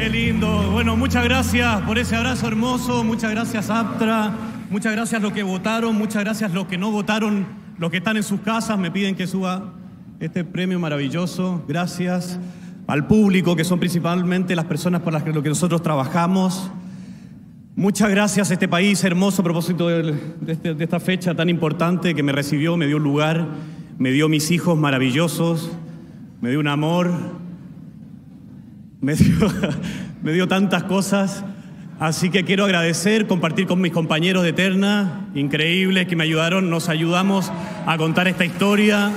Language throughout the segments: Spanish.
Qué lindo. Bueno, muchas gracias por ese abrazo hermoso. Muchas gracias, Aptra. Muchas gracias los que votaron. Muchas gracias los que no votaron. Los que están en sus casas me piden que suba este premio maravilloso. Gracias al público, que son principalmente las personas por las que, lo que nosotros trabajamos. Muchas gracias a este país hermoso a propósito de, este- de esta fecha tan importante que me recibió, me dio un lugar, me dio mis hijos maravillosos, me dio un amor, me dio, me dio tantas cosas. Así que quiero agradecer, compartir con mis compañeros de Eterna, increíbles, que me ayudaron, nos ayudamos a contar esta historia.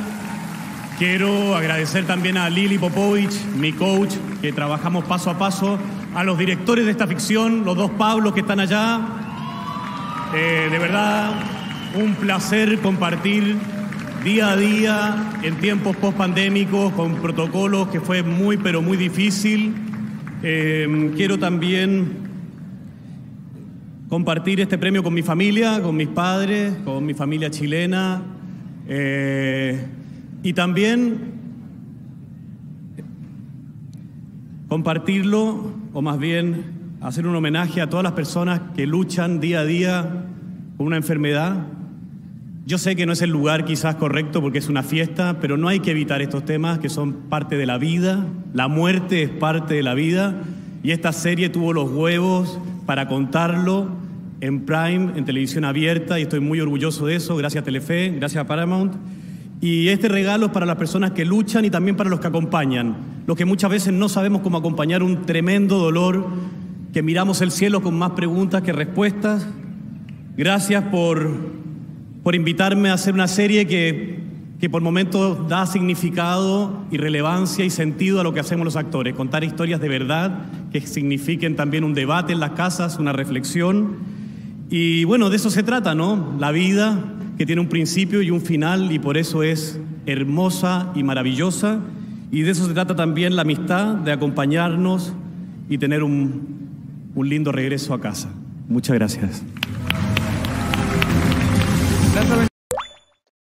Quiero agradecer también a Lili Popovich, mi coach, que trabajamos paso a paso, a los directores de esta ficción, los dos Pablos que están allá. Eh, de verdad, un placer compartir día a día en tiempos post pandémicos con protocolos que fue muy, pero muy difícil. Eh, quiero también compartir este premio con mi familia, con mis padres, con mi familia chilena. eh, y también compartirlo, o más bien hacer un homenaje a todas las personas que luchan día a día con una enfermedad. Yo sé que no es el lugar quizás correcto porque es una fiesta, pero no hay que evitar estos temas que son parte de la vida. La muerte es parte de la vida y esta serie tuvo los huevos para contarlo en Prime, en televisión abierta, y estoy muy orgulloso de eso. Gracias a Telefe, gracias a Paramount. Y este regalo es para las personas que luchan y también para los que acompañan, los que muchas veces no sabemos cómo acompañar un tremendo dolor, que miramos el cielo con más preguntas que respuestas. Gracias por, por invitarme a hacer una serie que, que por momentos da significado y relevancia y sentido a lo que hacemos los actores, contar historias de verdad que signifiquen también un debate en las casas, una reflexión. Y bueno, de eso se trata, ¿no? La vida que tiene un principio y un final y por eso es hermosa y maravillosa. Y de eso se trata también la amistad, de acompañarnos y tener un, un lindo regreso a casa. Muchas gracias. That's